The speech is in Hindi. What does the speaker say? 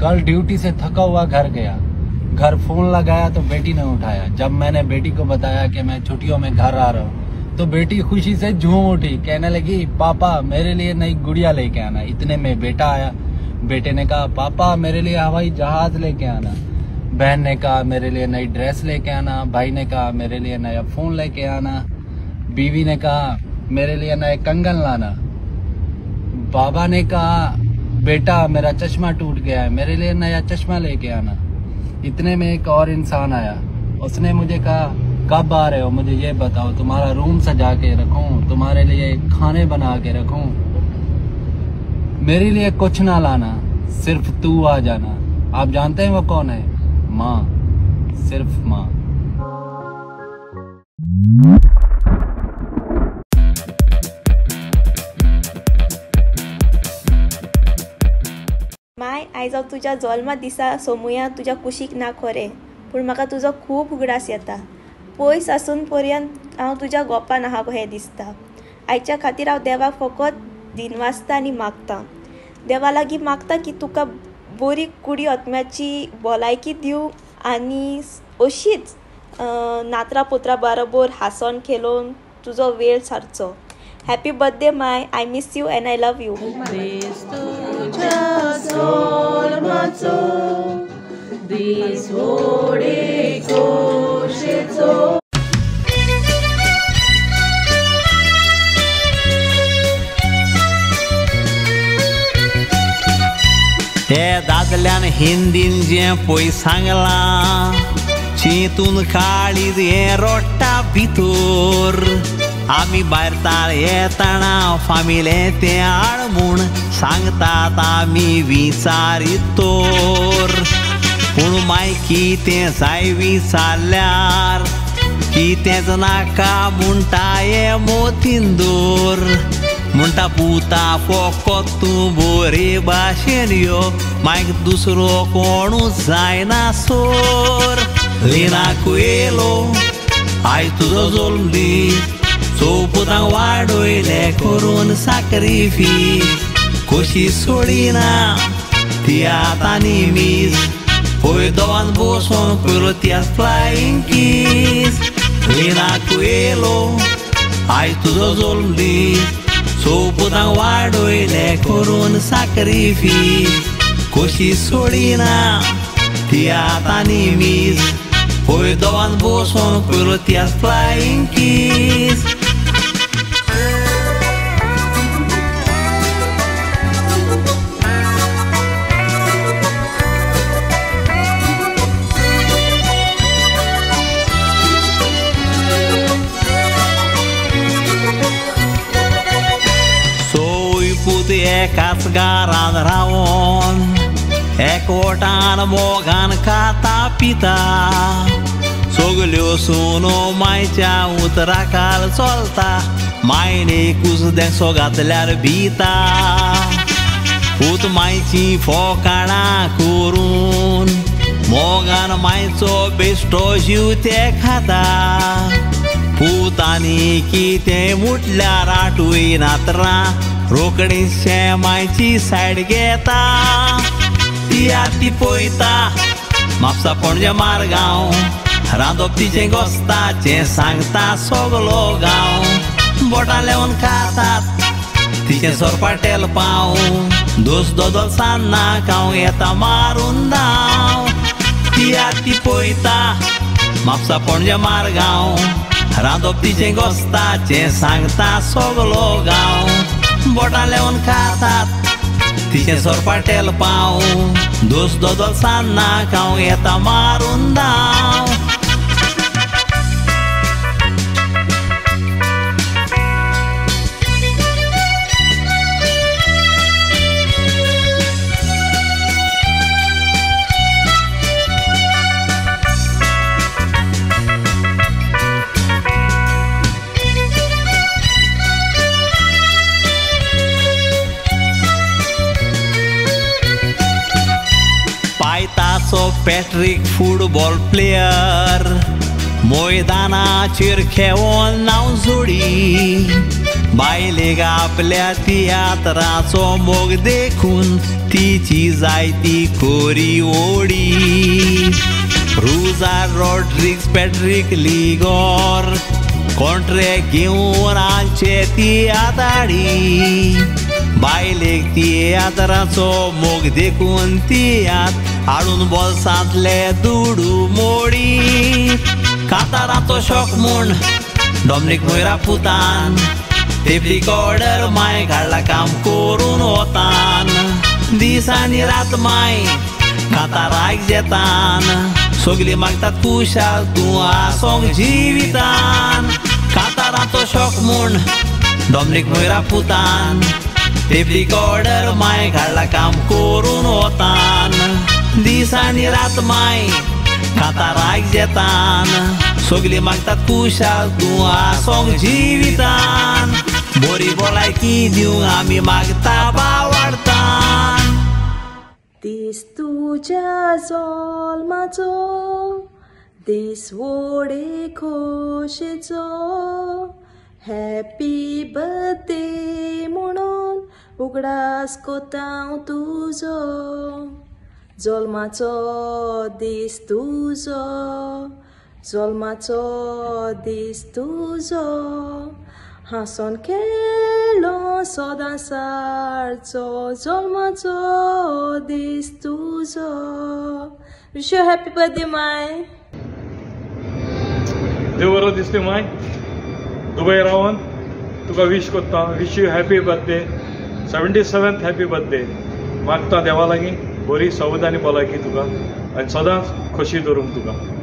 कल ड्यूटी से थका हुआ घर गया। घर फ़ोन लगाया तो बेटी ने उठाया। जब मैंने बेटी को बताया कि मैं छुट्टियों में घर आ रहा हूँ तो बेटी खुशी से झूम उठी, कहने लगी, पापा, मेरे लिए नई गुड़िया लेके आना। इतने में बेटा आया। बेटे ने कहा, पापा, मेरे लिए हवाई जहाज़ लेके आना। बहन ने कहा, मेरे लिए नई ड्रेस लेके आना। भाई ने कहा, मेरे लिए नया फ़ोन लेके आना। बीवी ने कहा, मेरे लिए नए कंगन लाना। बाबा ने कहा बेटा, मेरा चश्मा टूट गया है, मेरे लिए नया चश्मा लेके आना। इतने में एक और इंसान आया। उसने मुझे कहा, कब आ रहे हो? मुझे ये बताओ, तुम्हारा रूम सजा के रखूँ? तुम्हारे लिए खाने बना के रखूँ? मेरे लिए कुछ ना लाना, सिर्फ़ तू आ जाना। आप जानते हैं वो कौन है? माँ, सिर्फ़ माँ। आयज हांव तुज्या जल्मा दिसा सोमुया तुज्या कुशीक ना खरें पूण म्हाका तुजो खूब उगडास येता. पयस आसून पर्यंत हांव तुज्या गोपान आहा हें दिसता. आयच्या खातीर हांव देवाक फकत दिनवासता आनी मागता. देवा लागीं मागता की तुका बरी कुडी आत्म्याची भलायकी दिवं आनी अशीच नात्रां पुत्रा बरोबर हांसोन खेळोन तुजो वेळ सारचो. Happy birthday my I miss you and I love you This दादल्यान हिंदीन जे पय सांगलां, चिंतून काळीज हे रोडटा भितर. आमी भायर ताळ येताना फामिले ते आळमून म्हूण सांगतात आमी विचारीत तोर पूण मायकी ते जाय विचारल्यार कितेंच नाका म्हणटा ये मोतिंदोर म्हणटा पुता फकत तू बोरे भाशेन यो मायक दुसरो कोणूच जायना सोर. लिनाकू येलो आयज तुजो Topo da guardo ile corun sacrifi Coși solina tia ta nimis Poi doan boson quello ti flying kiss Lina quello ai tu do zolli Sopo da guardo ile corun sacrifi Coși solina tia ta nimis Poi doan boson quello ti flying kiss एकाच मोगान खाता पिता सगल्यो सुनो मायच्या उतराकाल चलता मायने कुसदेसो घातल्यार भिता पूत मायची फोकाणां करून मोगान मायचो बेश्टो जीव ते खाता पुतांनी कितें मुटल्यार आठूय नात्रा रोखडी शेमायची सायड घेता. ती आती पळयता म्हापसा पणजे मारगांव रांदप तिचें गोस्ताचें सांगता सगलो गाँव. बोटां लेवन खातात. तिचें सोरपाटेल पाव. दोस दोदोल सान्ना खावं येता मारून दाव ती आती पळयता म्हापसा पणजे मारगांव रांदप तिचें गोस्ताचें सांगता सगलो गाँव. Bornaleon catat Tisesor partel pau Dus dodol sana Cau eta marundau मारून दाव पायताचो पॅट्रीक फुटबॉल प्लेयर मैदानाचेर खेळोन नांव जोडी बायलेक आपल्या तियात्राचो मोग देखून तिची जायती खोरी ओडी रुजार रॉड्रिक्स पॅट्रिक लिगोर कोंट्रे घेवन आमचे तियाताडी बायलेक तियात्राचो मोग देखून तियात. हाडून बोल्सांतले दुडू मोडी. काताराचो शॉक म्हूण डॉमनीक मोयरा पुतान. टेप ऑर्डर माय काडला काम करून वतान दीस आनी रात माय काताराक जेतान. सगली मागतात कुशाल तूं आसोंक जिवितान. काताराचो शॉक म्हूण डॉमनीक मोयरा पुतान. टेप रिकॉर्डर माय काडला काम करून रात माय काताराक जेतान सगळीं मागतात कुशाल तूं आसोंक जिवितान बरी आमी मागता दीस दीस व्हडे खोशेचो हॅपी बर्थडे म्हणून उगडास कोता हांव तुजो जल्माचो दीस तुजो जल्माचो दीस तुजो हांसोन खेळ्ळो सदां सारचो जल्माचो दीस तुजो विश यू हॅपी बर्थडे माय देव बरो दिसले माय दुबय रावन तुका विश कोत्ता wish you happy birthday seventy seventh happy birthday मागता देवा लागीं बरी संवधानी भलायकी तुका. आनी सदांच खोशी दवरूंक तुका.